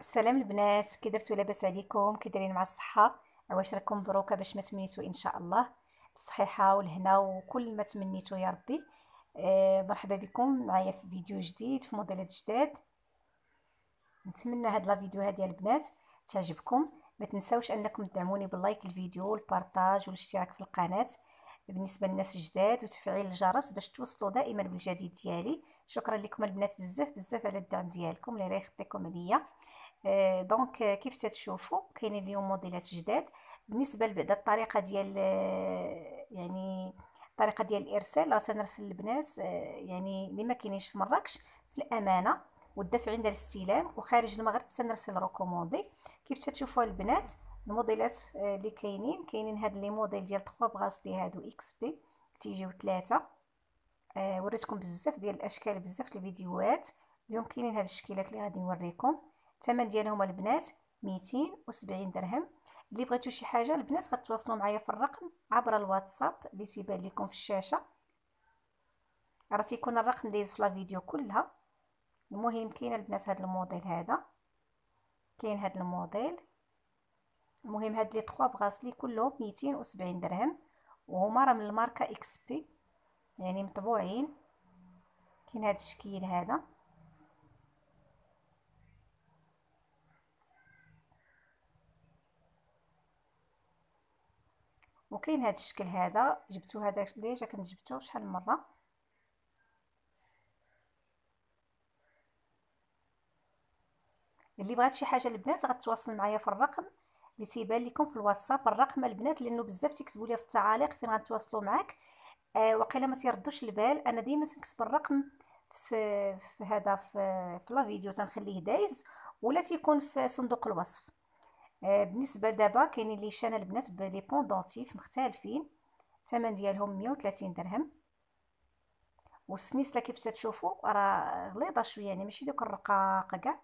السلام البنات كي درتو لاباس عليكم؟ كي دايرين مع الصحة؟ عواش راكم مبروكه باش ما تمنيتو إن شاء الله؟ بالصحيحه والهنا وكل ما تمنيتو يا ربي. آه مرحبا بكم معايا في فيديو جديد في موديلات جداد نتمنى هاد la vidéo هادي البنات تعجبكم. ما تنساوش أنكم تدعموني بال like الفيديو وال partage والاشتراك في القناة بالنسبة للناس الجداد وتفعيل الجرس باش توصلوا دائما بالجديد ديالي. شكرا لكم البنات بزاف بزاف على الدعم ديالكم اللي راه يخطيكم ليا آه، donc آه، كيف تتشوفوا كاينين اليوم موديلات جداد. بالنسبة لبعد الطريقة ديال آه، يعني الطريقة ديال الإرسال راه سنرسل البنات يعني اللي ما كاينينش في مراكش في الأمانة والدفع عند الاستلام وخارج المغرب سنرسل recommandé كيف تتشوفوا البنات؟ الموديلات اللي كاينين كاينين هاد les modèles ديال 3 bracelets هادو XP تيجيو ثلاثة آه وريتكم بزاف ديال الأشكال بزاف الفيديوهات. اليوم كاينين هاد الشكيلات اللي غادي نوريكم. الثمن ديالهم البنات 270 درهم. اللي بغيتو شي حاجة البنات غتواصلوا معايا في الرقم عبر الواتساب اللي تيبان لكم في الشاشة. راه تيكون الرقم دايز في la vidéo كلها. المهم كاين البنات هذا الموديل هذا. كاين هذا الموديل. المهم هاد les 3 bracelets كلهم 270 درهم. وهما راه من الماركة XP يعني مطبوعين. كاين هاد الشكل هذا. وكاين هذا الشكل هذا جبتو هذا ديجا كنت جبتو شحال من مرة. اللي بغات شي حاجة البنات غتواصل معايا في الرقم اللي تيبان لكم في الواتساب الرقم البنات لأنه بزاف تيكتبوا لي في التعاليق فين غنتواصلوا معاك. آه وقيلا ما تيردوش البال أنا ديما تنكتب الرقم في, في هذا في, في la vidéo تنخليه دايز ولا تيكون في صندوق الوصف. بالنسبة دابا كاينين les chaînes البنات ب les pendentifs مختلفين الثمن ديالهم 130 درهم. والسنيسلة كيف تشوفوا راه غليظة شوية يعني ماشي دوك الرقاق كاع.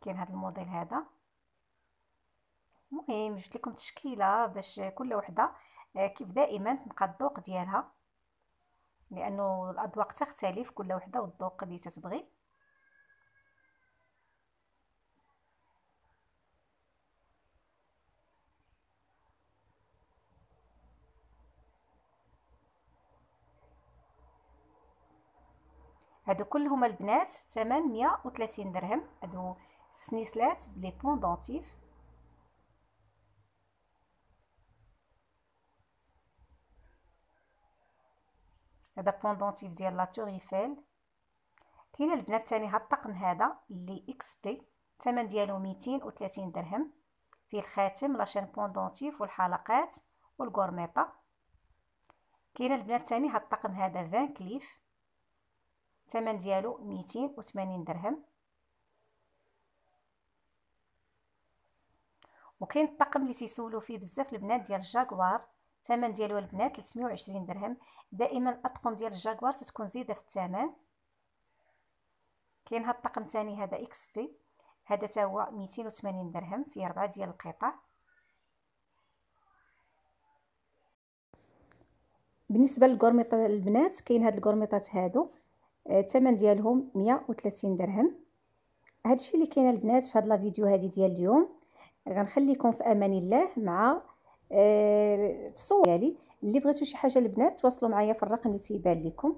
كاين هذا الموديل هذا. المهم جبت لكم تشكيله باش كل وحدة آه، كيف دائما تبقى الذوق ديالها. لأنه الأذواق تختلف كل وحدة والذوق اللي تتبغي. هادو كلهم البنات ثمن 130 درهم. هادو سنيسلات ب les pendentifs. هذا pendentif ديال la tour Eiffel. كاين البنات ثاني هاد الطقم هذا اللي XP الثمن ديالو 230 درهم. فيه الخاتم la chaîne pendentif والحلقات والغورميطه كاين البنات ثاني هاد الطقم هذا Van Cleef. الثمن ديالو 280 درهم. وكاين الطقم اللي تيسولوا فيه بزاف البنات ديال الجاكوار. الثمن ديالو البنات 320 درهم. دائما الأطقم ديال الجاكوار تتكون زياده في الثمن. كاين هاد الطقم ثاني هذا XP. هذا تا هو 280 درهم فيه أربعة ديال القطع. بالنسبة للكورميطات البنات كاين هاد الكورميطات هادو. الثمن ديالهم 130 درهم. هادشي اللي كاين البنات في هاد لا فيديو هادي ديال اليوم غنخليكم في أمان الله مع آه، التصور ديالي. اللي بغيتو شي حاجة البنات تواصلوا معايا في الرقم اللي تيبان لكم.